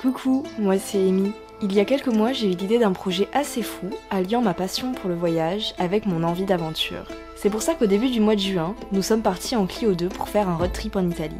Coucou, moi c'est Amy. Il y a quelques mois, j'ai eu l'idée d'un projet assez fou, alliant ma passion pour le voyage avec mon envie d'aventure. C'est pour ça qu'au début du mois de juin, nous sommes partis en Clio 2 pour faire un road trip en Italie.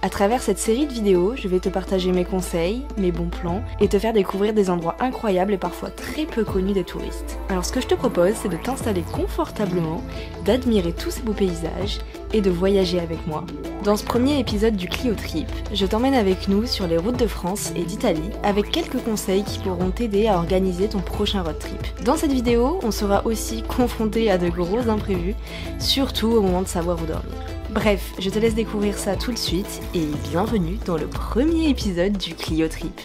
À travers cette série de vidéos, je vais te partager mes conseils, mes bons plans et te faire découvrir des endroits incroyables et parfois très peu connus des touristes. Alors ce que je te propose, c'est de t'installer confortablement, d'admirer tous ces beaux paysages et de voyager avec moi. Dans ce premier épisode du Clio Trip, je t'emmène avec nous sur les routes de France et d'Italie avec quelques conseils qui pourront t'aider à organiser ton prochain road trip. Dans cette vidéo, on sera aussi confronté à de gros imprévus, surtout au moment de savoir où dormir. Bref, je te laisse découvrir ça tout de suite et bienvenue dans le premier épisode du Clio Trip.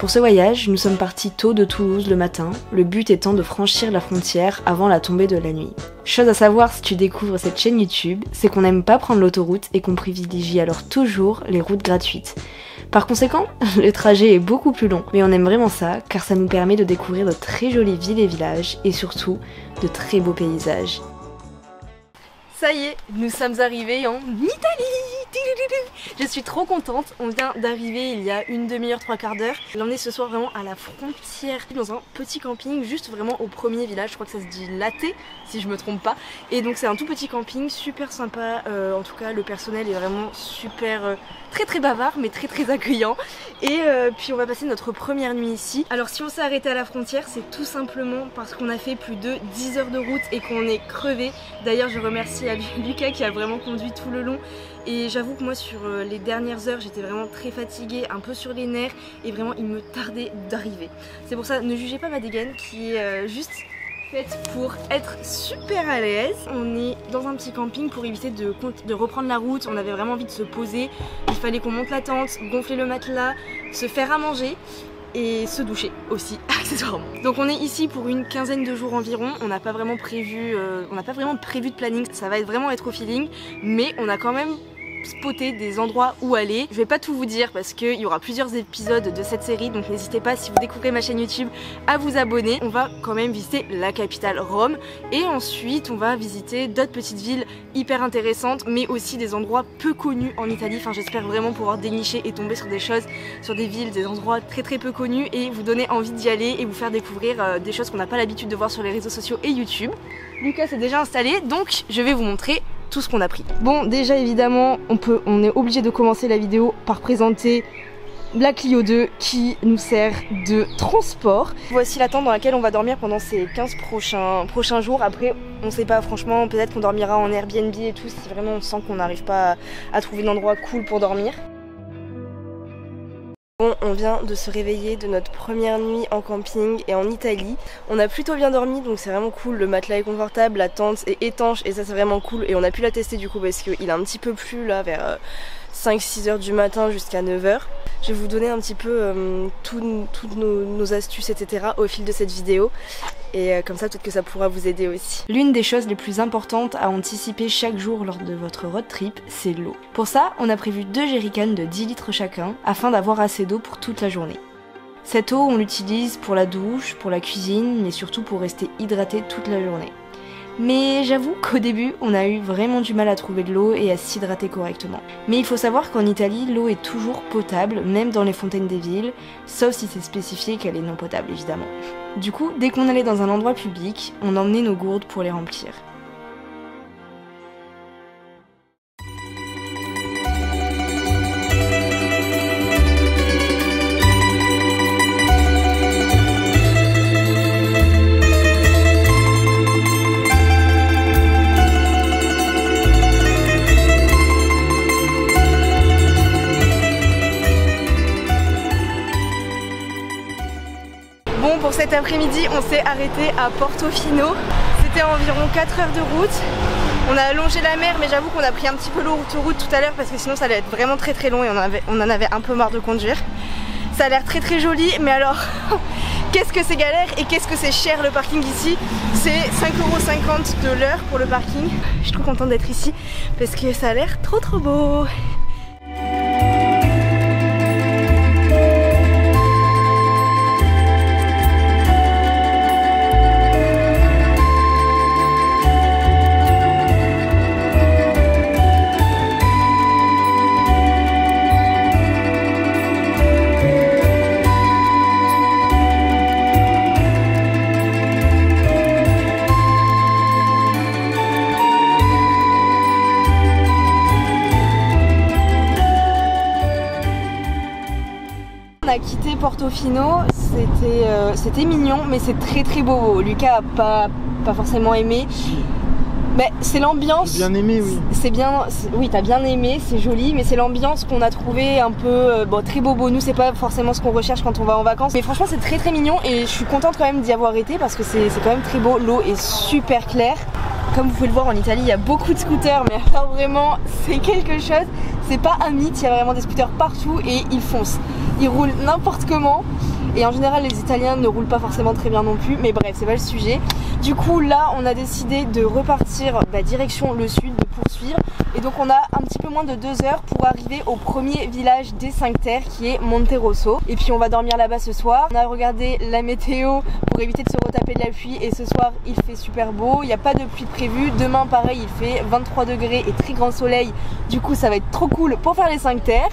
Pour ce voyage, nous sommes partis tôt de Toulouse le matin, le but étant de franchir la frontière avant la tombée de la nuit. Chose à savoir si tu découvres cette chaîne YouTube, c'est qu'on n'aime pas prendre l'autoroute et qu'on privilégie alors toujours les routes gratuites. Par conséquent, le trajet est beaucoup plus long, mais on aime vraiment ça car ça nous permet de découvrir de très jolies villes et villages et surtout de très beaux paysages. Ça y est, nous sommes arrivés en Italie Je suis trop contente, on vient d'arriver il y a une demi-heure, trois quarts d'heure. L'emmener ce soir vraiment à la frontière, dans un petit camping, juste vraiment au premier village, je crois que ça se dit Laté, si je me trompe pas. Et donc c'est un tout petit camping, super sympa, euh, en tout cas le personnel est vraiment super... Euh, très très bavard mais très très accueillant. Et euh, puis on va passer notre première nuit ici. Alors si on s'est arrêté à la frontière c'est tout simplement parce qu'on a fait plus de 10 heures de route et qu'on est crevé. D'ailleurs je remercie Lucas qui a vraiment conduit tout le long et j'avoue que moi sur euh, les dernières heures j'étais vraiment très fatiguée, un peu sur les nerfs et vraiment il me tardait d'arriver. C'est pour ça ne jugez pas ma dégaine qui est euh, juste faite pour être super à l'aise. On est dans un petit camping pour éviter de, reprendre la route. On avait vraiment envie de se poser. Il fallait qu'on monte la tente, gonfler le matelas, se faire à manger et se doucher aussi accessoirement. Donc on est ici pour une quinzaine de jours environ. On n'a pas vraiment prévu, euh, on n'a pas vraiment prévu de planning. Ça va vraiment être au feeling, mais on a quand même spotter des endroits où aller. Je vais pas tout vous dire parce qu'il y aura plusieurs épisodes de cette série donc n'hésitez pas si vous découvrez ma chaîne YouTube à vous abonner. On va quand même visiter la capitale Rome et ensuite on va visiter d'autres petites villes hyper intéressantes mais aussi des endroits peu connus en Italie. Enfin j'espère vraiment pouvoir dénicher et tomber sur des choses, sur des villes, des endroits très très peu connus et vous donner envie d'y aller et vous faire découvrir euh, des choses qu'on n'a pas l'habitude de voir sur les réseaux sociaux et YouTube. Lucas est déjà installé donc je vais vous montrer tout ce qu'on a pris. Bon, déjà évidemment, on, peut, on est obligé de commencer la vidéo par présenter la Clio 2 qui nous sert de transport. Voici la tente dans laquelle on va dormir pendant ces 15 prochains, prochains jours. Après, on sait pas franchement, peut-être qu'on dormira en Airbnb et tout si vraiment on sent qu'on n'arrive pas à trouver un endroit cool pour dormir. Bon, on vient de se réveiller de notre première nuit en camping et en Italie. On a plutôt bien dormi donc c'est vraiment cool, le matelas est confortable, la tente est étanche et ça c'est vraiment cool et on a pu la tester du coup parce qu'il est un petit peu plus là vers euh, 5-6 heures du matin jusqu'à 9 h Je vais vous donner un petit peu euh, toutes nos, astuces, etc. au fil de cette vidéo. Et euh, comme ça, peut-être que ça pourra vous aider aussi. L'une des choses les plus importantes à anticiper chaque jour lors de votre road trip, c'est l'eau. Pour ça, on a prévu deux jerrycans de 10 litres chacun, afin d'avoir assez d'eau pour toute la journée. Cette eau, on l'utilise pour la douche, pour la cuisine, mais surtout pour rester hydraté toute la journée. Mais j'avoue qu'au début, on a eu vraiment du mal à trouver de l'eau et à s'hydrater correctement. Mais il faut savoir qu'en Italie, l'eau est toujours potable, même dans les fontaines des villes, sauf si c'est spécifié qu'elle est non potable évidemment. Du coup, dès qu'on allait dans un endroit public, on emmenait nos gourdes pour les remplir. Cet après-midi, on s'est arrêté à Portofino. C'était environ 4 heures de route. On a allongé la mer, mais j'avoue qu'on a pris un petit peu l'autoroute tout à l'heure parce que sinon ça allait être vraiment très très long et on en avait un peu marre de conduire. Ça a l'air très très joli, mais alors qu'est-ce que c'est galère et qu'est-ce que c'est cher le parking ici? C'est 5,50€ de l'heure pour le parking. Je suis trop contente d'être ici parce que ça a l'air trop trop beau. C'était euh, c'était mignon, mais c'est très très beau. Lucas a pas, pas forcément aimé. Mais c'est l'ambiance. Bien aimé, oui. C'est bien, oui, t'as bien aimé, c'est joli, mais c'est l'ambiance qu'on a trouvé un peu, euh, bon, très bobo. Nous, c'est pas forcément ce qu'on recherche quand on va en vacances, mais franchement, c'est très très mignon et je suis contente quand même d'y avoir été parce que c'est quand même très beau. L'eau est super claire. Comme vous pouvez le voir en Italie, il y a beaucoup de scooters, mais alors vraiment, c'est quelque chose. C'est pas un mythe, il y a vraiment des scooters partout et ils foncent. Ils roulent n'importe comment. Et en général, les Italiens ne roulent pas forcément très bien non plus. Mais bref, c'est pas le sujet. Du coup, là, on a décidé de repartir bah, direction le sud, Et donc, on a un petit peu moins de deux heures pour arriver au premier village des 5 terres qui est Monterosso. Et puis, on va dormir là-bas ce soir. On a regardé la météo pour éviter de se retaper de la pluie. Et ce soir, il fait super beau. Il n'y a pas de pluie prévue. Demain, pareil, il fait 23 degrés et très grand soleil. Du coup, ça va être trop cool pour faire les 5 terres.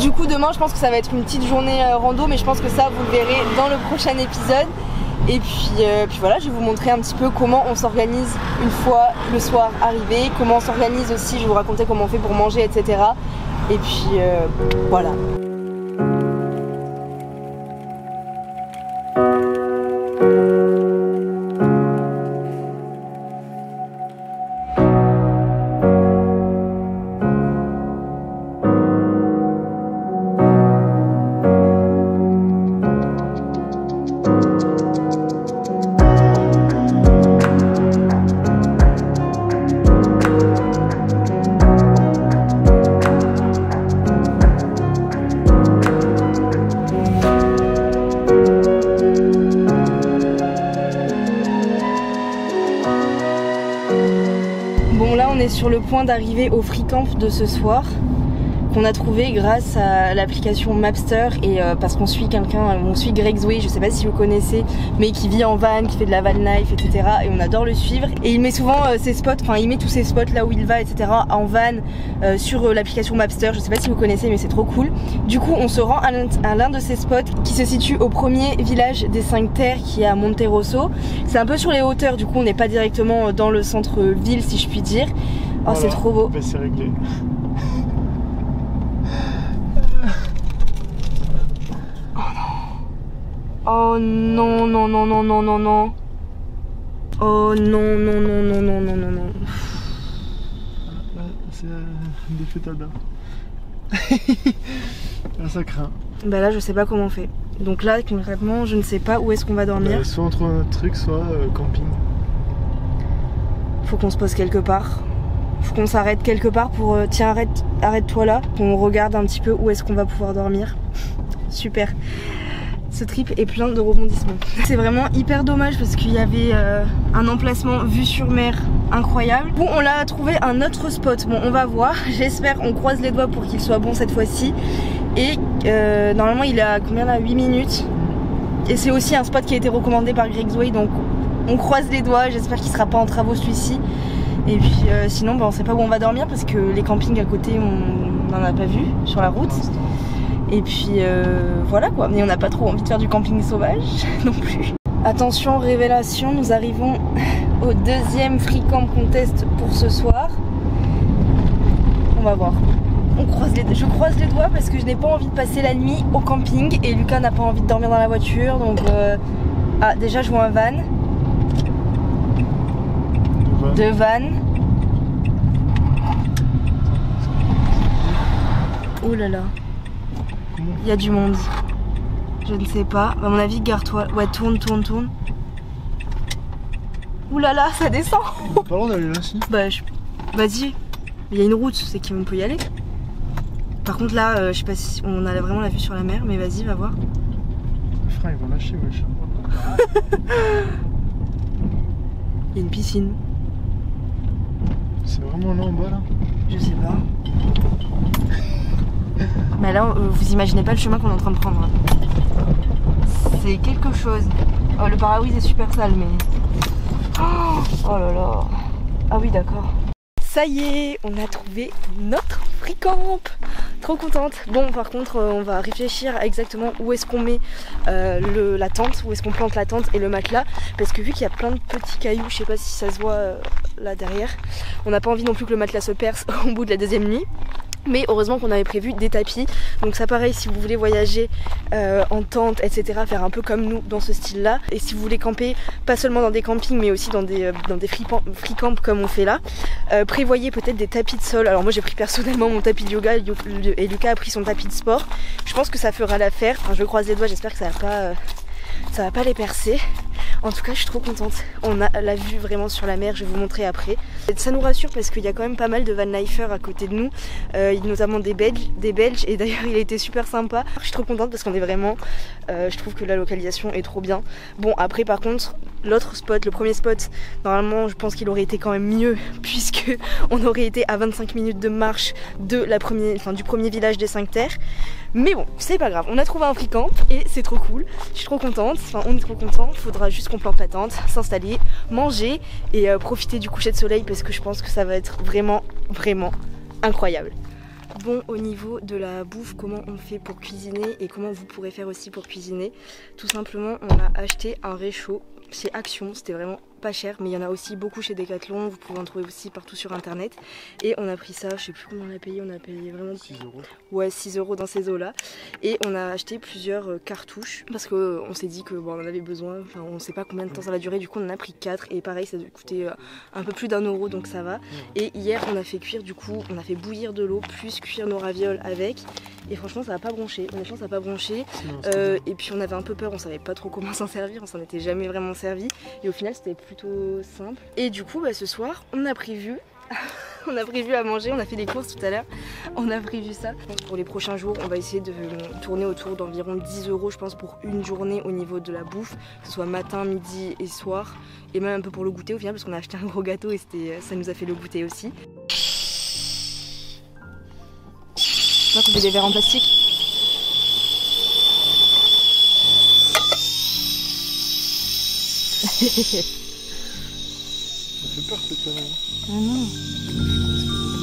Du coup, demain, je pense que ça va être une petite journée euh, rando. Mais je pense que ça, vous le verrez dans le prochain épisode. Et puis, euh, puis voilà, je vais vous montrer un petit peu comment on s'organise une fois le soir arrivé, comment on s'organise aussi, je vais vous raconter comment on fait pour manger, etc. Et puis euh, voilà. D'arriver au free camp de ce soir qu'on a trouvé grâce à l'application Mapster et euh, parce qu'on suit quelqu'un, on suit Greg Zoe, je sais pas si vous connaissez, mais qui vit en van, qui fait de la van life, etc. Et on adore le suivre. Et il met souvent euh, ses spots, enfin il met tous ses spots là où il va, etc. en van euh, sur l'application Mapster. Je sais pas si vous connaissez, mais c'est trop cool. Du coup, on se rend à l'un de ces spots qui se situe au premier village des 5 terres qui est à Monterosso. C'est un peu sur les hauteurs, du coup on n'est pas directement dans le centre-ville si je puis dire. Oh, c'est trop beau. Bah, c'est réglé. Oh non, non, non, non, non, non, non. Oh non, non, non, non, non, non, non, non. Là, c'est un défait d'Albert. Là, ça craint. Bah là, je sais pas comment on fait. Donc là, concrètement, je ne sais pas où est-ce qu'on va dormir. Bah, soit on trouve un autre truc, soit euh, camping. Faut qu'on se pose quelque part. Qu'on s'arrête quelque part pour... euh, tiens, arrête, arrête-toi là. Qu'on regarde un petit peu où est-ce qu'on va pouvoir dormir. Super. Ce trip est plein de rebondissements. C'est vraiment hyper dommage parce qu'il y avait euh, un emplacement vue sur mer incroyable. Bon, on l'a trouvé un autre spot. Bon, on va voir. J'espère, on croise les doigts pour qu'il soit bon cette fois-ci. Et euh, normalement, il à combien là 8 minutes? Et c'est aussi un spot qui a été recommandé par Greg Zoe. Donc, on croise les doigts. J'espère qu'il sera pas en travaux celui-ci. Et puis euh, sinon, bah, on sait pas où on va dormir parce que les campings à côté, on n'en a pas vu sur la route. Et puis euh, voilà quoi, mais on n'a pas trop envie de faire du camping sauvage non plus. Attention, révélation, nous arrivons au deuxième free camp contest pour ce soir. On va voir. Je croise les doigts parce que je n'ai pas envie de passer la nuit au camping et Lucas n'a pas envie de dormir dans la voiture. Donc euh... ah déjà je vois un van. Deux vannes. Oh là là. Il y a du monde. Je ne sais pas. À mon avis, gare-toi. Ouais, tourne, tourne, tourne. Ouh là là, ça descend. Pas loin d'aller là, si. Bah, je- vas-y. Il y a une route, c'est qu'on peut y aller. Par contre là, euh, je sais pas si on a vraiment la vue sur la mer, mais vas-y, va voir. Le frein, ils vont lâcher, wesh. Il y a une piscine. C'est vraiment là en bas, là Je sais pas. Mais là, euh, vous imaginez pas le chemin qu'on est en train de prendre. là. C'est quelque chose. Oh, le parabrise est super sale, mais. Oh, oh là là. Ah oui, d'accord. Ça y est, on a trouvé notre free camp. Trop contente. Bon, par contre, euh, on va réfléchir à exactement où est-ce qu'on met euh, le- la tente, où est-ce qu'on plante la tente et le matelas. Parce que vu qu'il y a plein de petits cailloux, je sais pas si ça se voit euh, là derrière, on n'a pas envie non plus que le matelas se perce au bout de la deuxième nuit. Mais heureusement qu'on avait prévu des tapis. Donc ça pareil, si vous voulez voyager euh, en tente, etc., faire un peu comme nous dans ce style-là. Et si vous voulez camper, pas seulement dans des campings, mais aussi dans des, euh, dans des free, camps comme on fait là, euh, prévoyez peut-être des tapis de sol. Alors moi j'ai pris personnellement mon tapis de yoga et Lucas a pris son tapis de sport. Je pense que ça fera l'affaire. Enfin, je croise les doigts, j'espère que ça va pas... ça va pas les percer. En tout cas, je suis trop contente. On a la vue vraiment sur la mer, je vais vous montrer après. Ça nous rassure parce qu'il y a quand même pas mal de vanlifers à côté de nous, euh, notamment des Belges, des Belges. Et d'ailleurs, il a été super sympa. Je suis trop contente parce qu'on est vraiment. euh, je trouve que la localisation est trop bien. Bon, après, par contre, l'autre spot, le premier spot, normalement, je pense qu'il aurait été quand même mieux puisque on aurait été à 25 minutes de marche du premier village des 5 terres. Mais bon, c'est pas grave. On a trouvé un free camp et c'est trop cool. Je suis trop contente. Enfin, on est trop content. Faudra juste qu'on plante la tente, s'installer, manger et euh, profiter du coucher de soleil parce que je pense que ça va être vraiment, vraiment incroyable. Bon, au niveau de la bouffe, comment on fait pour cuisiner et comment vous pourrez faire aussi pour cuisiner? Tout simplement, on a acheté un réchaud chez Action. C'était vraiment pas cher, mais il y en a aussi beaucoup chez Decathlon. Vous pouvez en trouver aussi partout sur internet. Et on a pris ça, je sais plus combien on a payé. On a payé vraiment 6 euros. ouais 6 euros dans ces eaux là et on a acheté plusieurs euh, cartouches parce que on s'est dit que bon on en avait besoin enfin on sait pas combien de temps ça va durer du coup on en a pris 4 et pareil ça a coûté euh, un peu plus d'un euro donc ça va et hier on a fait cuire du coup on a fait bouillir de l'eau plus cuire nos ravioles avec et franchement ça va pas bronché honnêtement ça va pas bronché euh, et puis on avait un peu peur, on savait pas trop comment s'en servir, on s'en était jamais vraiment servi. Et au final c'était plutôt simple. Et du coup bah, ce soir on a prévu. on a prévu à manger, on a fait des courses tout à l'heure, on a prévu ça. Pour les prochains jours, on va essayer de tourner autour d'environ 10 euros, je pense, pour une journée au niveau de la bouffe, que ce soit matin, midi et soir, et même un peu pour le goûter au final, parce qu'on a acheté un gros gâteau et euh, ça nous a fait le goûter aussi. Crois qu'on fait des verres en plastique. fait peur cette. Ah non.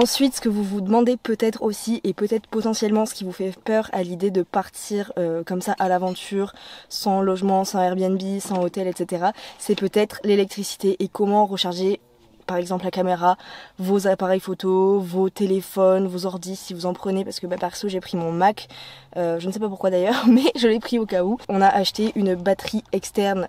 Ensuite, ce que vous vous demandez peut-être aussi, et peut-être potentiellement ce qui vous fait peur à l'idée de partir euh, comme ça à l'aventure, sans logement, sans Airbnb, sans hôtel, etc., c'est peut-être l'électricité et comment recharger par exemple la caméra, vos appareils photo, vos téléphones, vos ordis si vous en prenez parce que bah, perso j'ai pris mon Mac, euh, je ne sais pas pourquoi d'ailleurs mais je l'ai pris au cas où. On a acheté une batterie externe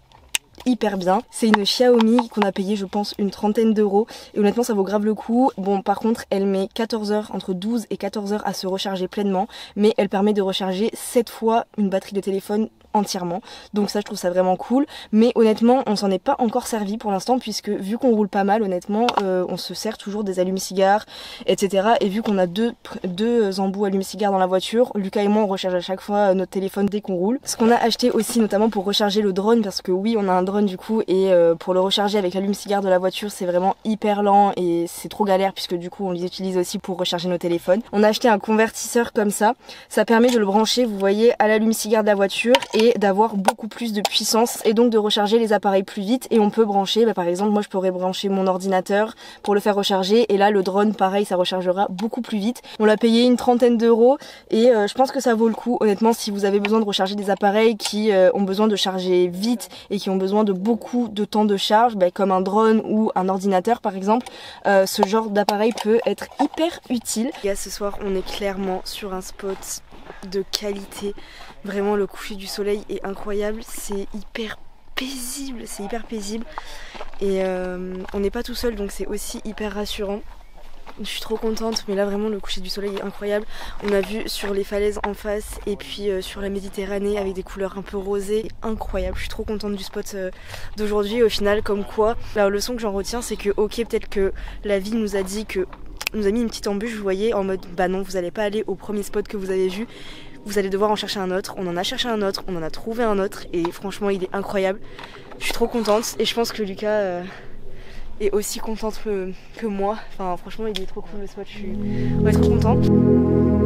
hyper bien. C'est une Xiaomi qu'on a payé je pense une trentaine d'euros et honnêtement ça vaut grave le coup. Bon par contre elle met 14 heures, entre 12 et 14 heures à se recharger pleinement mais elle permet de recharger 7 fois une batterie de téléphone entièrement. Donc ça je trouve ça vraiment cool. Mais honnêtement on s'en est pas encore servi pour l'instant puisque vu qu'on roule pas mal honnêtement euh, on se sert toujours des allumes-cigares etc. Et vu qu'on a deux, deux embouts allumes-cigares dans la voiture, Lucas et moi on recharge à chaque fois notre téléphone dès qu'on roule. Ce qu'on a acheté aussi notamment pour recharger le drone parce que oui on a un drone du coup et euh, pour le recharger avec l'allume-cigare de la voiture c'est vraiment hyper lent et c'est trop galère puisque du coup on les utilise aussi pour recharger nos téléphones. On a acheté un convertisseur comme ça, ça permet de le brancher vous voyez à l'allume-cigare de la voiture et d'avoir beaucoup plus de puissance et donc de recharger les appareils plus vite et on peut brancher, bah, par exemple moi je pourrais brancher mon ordinateur pour le faire recharger et là le drone pareil ça rechargera beaucoup plus vite. On l'a payé une trentaine d'euros et euh, je pense que ça vaut le coup honnêtement si vous avez besoin de recharger des appareils qui euh, ont besoin de charger vite et qui ont besoin de beaucoup de temps de charge bah, comme un drone ou un ordinateur par exemple, euh, ce genre d'appareil peut être hyper utile. Et ce soir on est clairement sur un spot de qualité. Vraiment le coucher du soleil est incroyable, c'est hyper paisible, c'est hyper paisible. Et euh, on n'est pas tout seul donc c'est aussi hyper rassurant. Je suis trop contente, mais là vraiment le coucher du soleil est incroyable. On a vu sur les falaises en face et puis euh, sur la Méditerranée avec des couleurs un peu rosées. Incroyable, je suis trop contente du spot euh, d'aujourd'hui. Au final, comme quoi, la leçon que j'en retiens, c'est que ok, peut-être que la vie nous a dit que nous a mis une petite embûche, vous voyez, en mode bah non, vous allez pas aller au premier spot que vous avez vu, vous allez devoir en chercher un autre. On en a cherché un autre, on en a trouvé un autre et franchement, il est incroyable. Je suis trop contente et je pense que Lucas euh, est aussi contente que, moi. Enfin, franchement, il est trop cool le spot, je suis trop contente.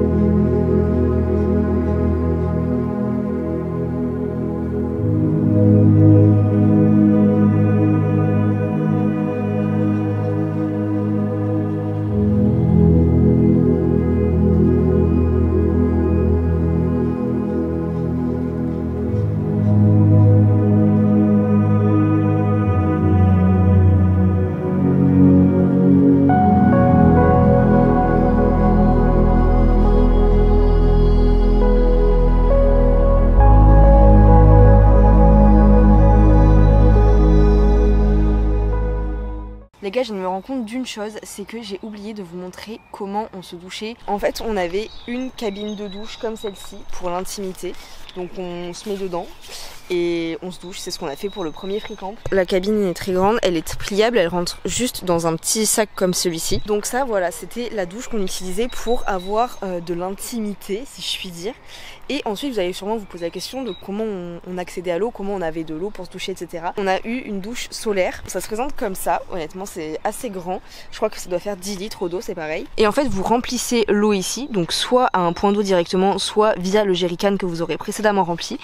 Je me rends compte d'une chose, c'est que j'ai oublié de vous montrer comment on se douchait. En fait, on avait une cabine de douche comme celle-ci pour l'intimité. Donc on se met dedans et on se douche, c'est ce qu'on a fait pour le premier free. La cabine est très grande, elle est pliable, elle rentre juste dans un petit sac comme celui-ci. Donc ça voilà, c'était la douche qu'on utilisait pour avoir euh, de l'intimité, si je puis dire. Et ensuite vous allez sûrement vous poser la question de comment on, on accédait à l'eau, comment on avait de l'eau pour se doucher, etc. On a eu une douche solaire, ça se présente comme ça, honnêtement c'est assez grand. Je crois que ça doit faire 10 litres d'eau, c'est pareil. Et en fait vous remplissez l'eau ici, donc soit à un point d'eau directement, soit via le jerrycan que vous aurez précédemment rempli.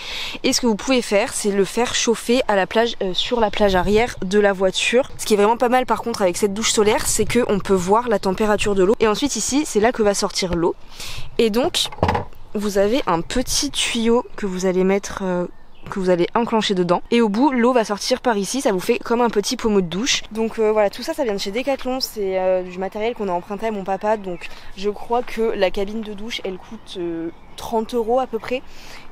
Et ce que vous pouvez faire, c'est le faire chauffer à la plage, euh, sur la plage arrière de la voiture. Ce qui est vraiment pas mal par contre avec cette douche solaire, c'est qu'on peut voir la température de l'eau. Et ensuite ici, c'est là que va sortir l'eau. Et donc, vous avez un petit tuyau que vous allez mettre euh, que vous allez enclencher dedans. Et au bout l'eau va sortir par ici ça vous fait comme un petit pommeau de douche. Donc euh, voilà tout ça ça vient de chez Decathlon c'est euh, du matériel qu'on a emprunté à mon papa. Donc je crois que la cabine de douche elle coûte euh, 30 euros à peu près.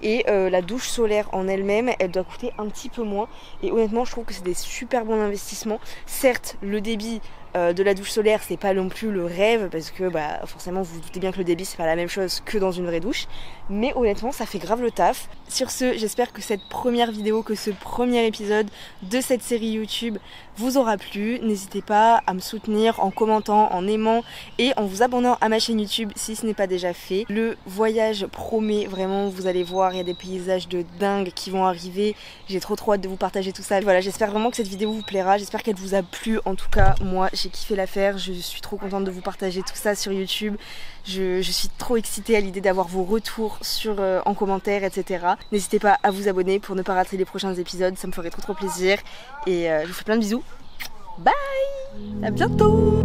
Et la douche solaire en elle-même elle doit coûter un petit peu moins. Et honnêtement je trouve que c'est des super bons investissements. Certes le débit euh, de la douche solaire c'est pas non plus le rêve parce que bah forcément vous vous doutez bien que le débit c'est pas la même chose que dans une vraie douche mais honnêtement ça fait grave le taf. Sur ce j'espère que cette première vidéo que ce premier épisode de cette série YouTube vous aura plu. N'hésitez pas à me soutenir en commentant en aimant et en vous abonnant à ma chaîne YouTube si ce n'est pas déjà fait. Le voyage promet vraiment vous allez voir il y a des paysages de dingue qui vont arriver. J'ai trop trop hâte de vous partager tout ça. Voilà j'espère vraiment que cette vidéo vous plaira. J'espère qu'elle vous a plu. En tout cas moi j'ai kiffé la faire. Je suis trop contente de vous partager tout ça sur YouTube. Je suis trop excitée à l'idée d'avoir vos retours euh, en commentaire etc n'hésitez pas à vous abonner pour ne pas rater les prochains épisodes ça me ferait trop trop plaisir. Et euh, je vous fais plein de bisous. Bye! À bientôt